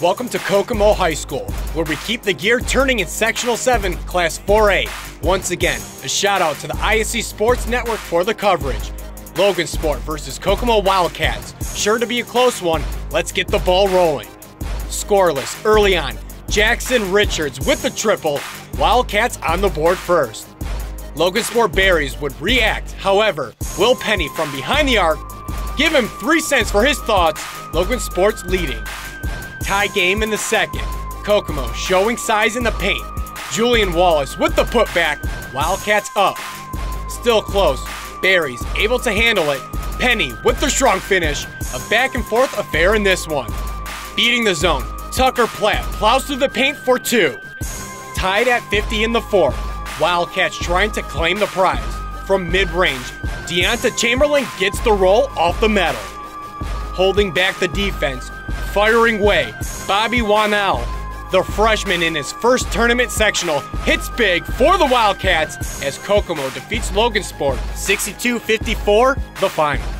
Welcome to Kokomo High School, where we keep the gear turning in Sectional 7, Class 4A. Once again, a shout out to the ISC Sports Network for the coverage. Logansport versus Kokomo Wildcats. Sure to be a close one. Let's get the ball rolling. Scoreless early on. Jackson Richards with the triple. Wildcats on the board first. Logansport Berries would react. However, Will Penny from behind the arc give him three cents for his thoughts. Logansport's leading. Tie game in the second. Kokomo showing size in the paint. Julian Wallace with the putback. Wildcats up. Still close. Berries able to handle it. Penny with the strong finish. A back and forth affair in this one. Beating the zone. Tucker Platt plows through the paint for two. Tied at 50 in the fourth. Wildcats trying to claim the prize. From mid-range, Deonta Chamberlain gets the roll off the metal. Holding back the defense, firing way, Bobby Wanell, the freshman in his first tournament sectional, hits big for the Wildcats as Kokomo defeats Logansport 62-54, the final.